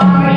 Amen.